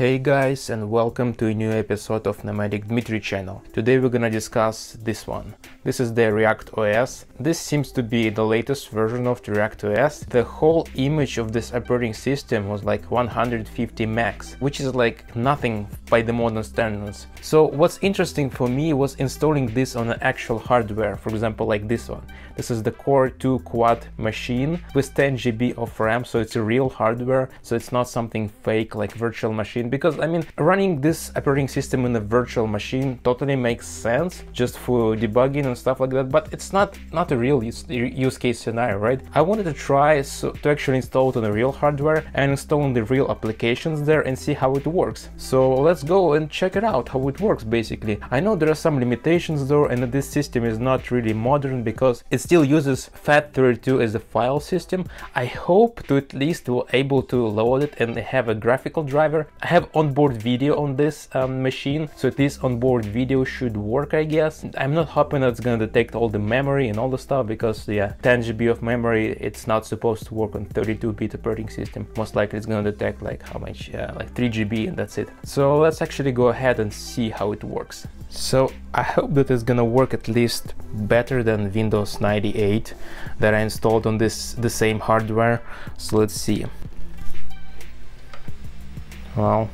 Hey guys and welcome to a new episode of Nomadic Dmitry channel. Today we're gonna discuss this one. This is the React OS. This seems to be the latest version of the React OS. The whole image of this operating system was like 150 megs, which is like nothing by the modern standards. So what's interesting for me was installing this on an actual hardware, for example like this one. This is the Core 2 Quad machine with 10 GB of RAM, so it's a real hardware, so it's not something fake like virtual machine because I mean running this operating system in a virtual machine totally makes sense just for debugging and stuff like that but it's not not a real use, use case scenario right? I wanted to try so, to actually install it on the real hardware and install the real applications there and see how it works. So let's go and check it out how it works basically. I know there are some limitations though and this system is not really modern because it still uses FAT32 as a file system. I hope to at least be able to load it and have a graphical driver have onboard video on this um, machine so this onboard video should work I guess. I'm not hoping that it's gonna detect all the memory and all the stuff because yeah 10 GB of memory it's not supposed to work on 32-bit operating system. Most likely it's gonna detect like how much uh, like 3 GB and that's it. So let's actually go ahead and see how it works. So I hope that it's gonna work at least better than Windows 98 that I installed on this the same hardware. So let's see well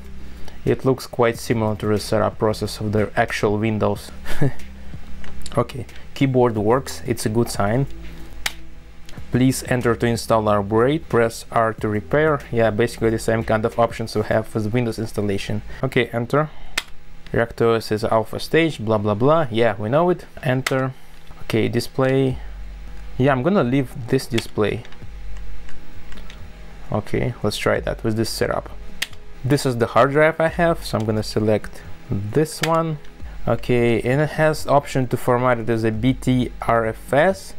it looks quite similar to the setup process of the actual Windows. okay, keyboard works, it's a good sign. Please enter to install Arborate, press R to repair. Yeah, basically the same kind of options we have with Windows installation. Okay, enter. ReactOS is alpha stage, blah blah blah. Yeah, we know it. Enter. Okay, display. Yeah, I'm gonna leave this display. Okay, let's try that with this setup this is the hard drive I have so I'm gonna select this one. Okay and it has option to format it as a BTRFS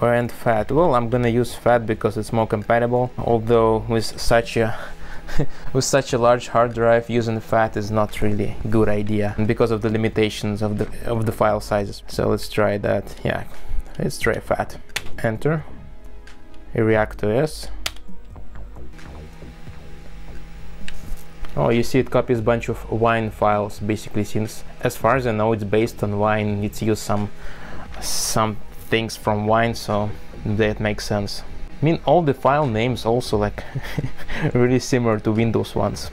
or and FAT. Well I'm gonna use FAT because it's more compatible although with such a with such a large hard drive using FAT is not really a good idea because of the limitations of the of the file sizes. So let's try that. Yeah let's try FAT. Enter. React OS Oh, you see it copies bunch of wine files basically since as far as I know it's based on wine it's used some some things from wine so that makes sense. I mean all the file names also like really similar to Windows ones.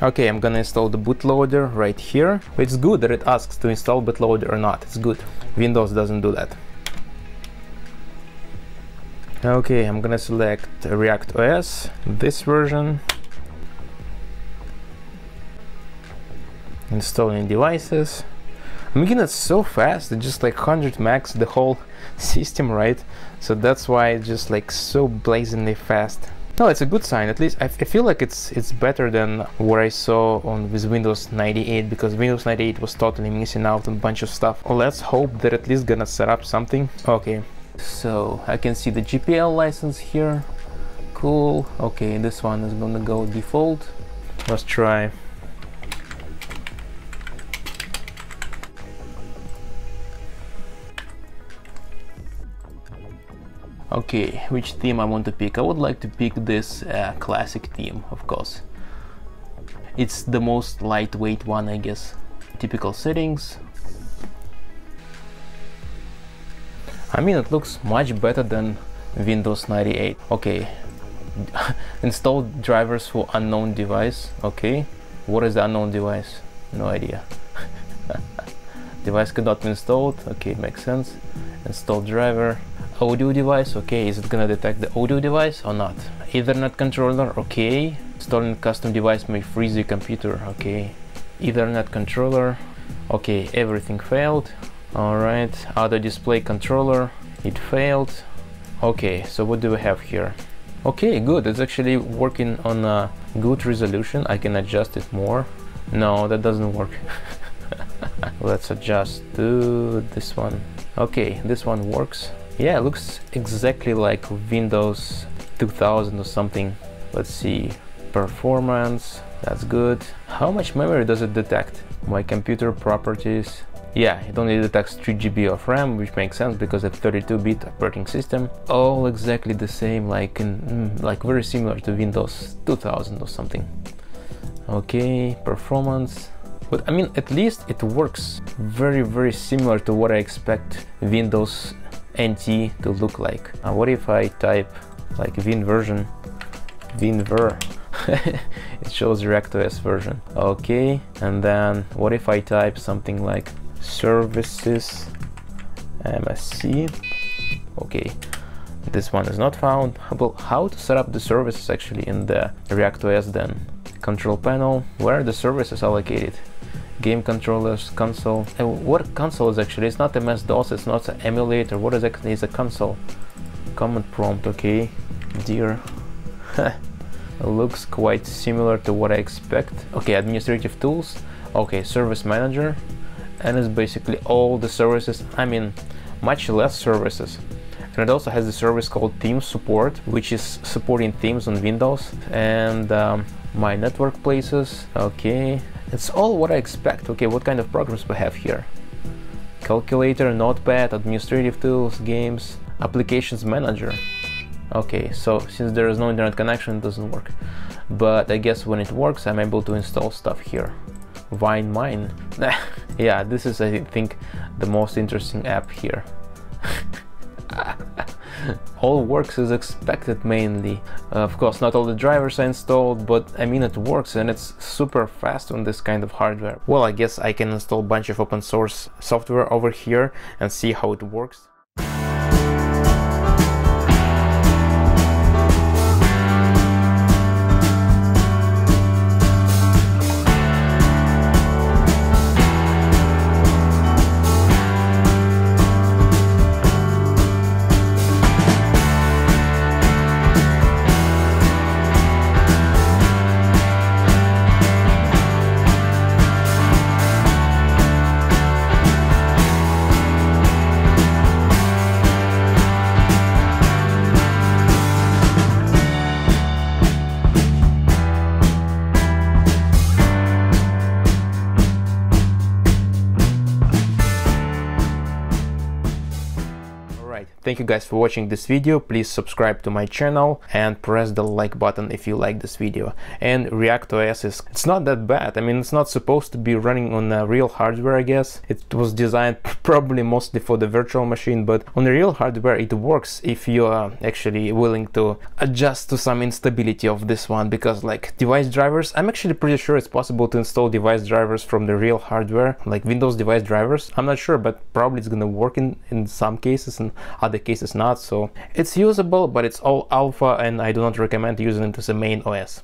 Okay, I'm gonna install the bootloader right here. It's good that it asks to install bootloader or not, it's good. Windows doesn't do that. Okay, I'm gonna select React OS, this version. Installing devices. I'm making it so fast, it's just like 100 max the whole system, right? So that's why it's just like so blazingly fast. No, it's a good sign. At least I, feel like it's it's better than what I saw on with Windows 98 because Windows 98 was totally missing out on a bunch of stuff. Let's hope that at least gonna set up something. Okay, so I can see the GPL license here. Cool. Okay this one is gonna go default. Let's try. Okay which theme I want to pick? I would like to pick this uh, classic theme of course. It's the most lightweight one I guess. Typical settings I mean it looks much better than Windows 98 okay. Install drivers for unknown device. Okay. What is the unknown device? No idea. Device cannot be installed. Okay makes sense. Install driver. Audio device. Okay is it gonna detect the audio device or not? Ethernet controller. Okay. Installing custom device may freeze your computer. Okay. Ethernet controller. Okay everything failed Alright, other display controller, it failed. Okay, so what do we have here? Okay, good, it's actually working on a good resolution. I can adjust it more. No, that doesn't work. Let's adjust to this one. Okay, this one works. Yeah, looks exactly like Windows 2000 or something. Let's see, performance, that's good. How much memory does it detect? My computer properties, Yeah, it only detects 3 GB of RAM, which makes sense because it's 32-bit operating system. All exactly the same, like in, mm, like very similar to Windows 2000 or something. Okay, performance. But I mean, at least it works very, very similar to what I expect Windows NT to look like. Now, what if I type like Win version, WinVer? it shows ReactOS version. Okay, and then what if I type something like services MSC? Okay, this one is not found. Well, how to set up the services actually in the ReactOS then? Control panel, where the services allocated? Game controllers, console. And what console is actually? It's not a MS-DOS, it's not an emulator. What is actually is a console? Command prompt, okay. Dear. looks quite similar to what I expect. Okay, administrative tools. Okay, service manager. And it's basically all the services, I mean, much less services. And it also has a service called Theme Support, which is supporting themes on Windows. And um, my network places, okay. It's all what I expect. Okay, what kind of programs we have here? Calculator, Notepad, administrative tools, games, applications manager. Okay, so since there is no internet connection, it doesn't work. But I guess when it works, I'm able to install stuff here. WineMine. yeah, this is, I think, the most interesting app here. all works as expected mainly. Uh, of course, not all the drivers are installed, but I mean it works and it's super fast on this kind of hardware. Well, I guess I can install a bunch of open source software over here and see how it works. Thank you guys for watching this video. Please subscribe to my channel and press the like button if you like this video. And ReactOS is it's not that bad. I mean, it's not supposed to be running on a real hardware, I guess. It was designed probably mostly for the virtual machine, but on the real hardware it works if you are actually willing to adjust to some instability of this one because like device drivers, I'm actually pretty sure it's possible to install device drivers from the real hardware, like Windows device drivers. I'm not sure, but probably it's gonna work in, in some cases and other other cases not. So it's usable, but it's all alpha and I do not recommend using it as a main OS.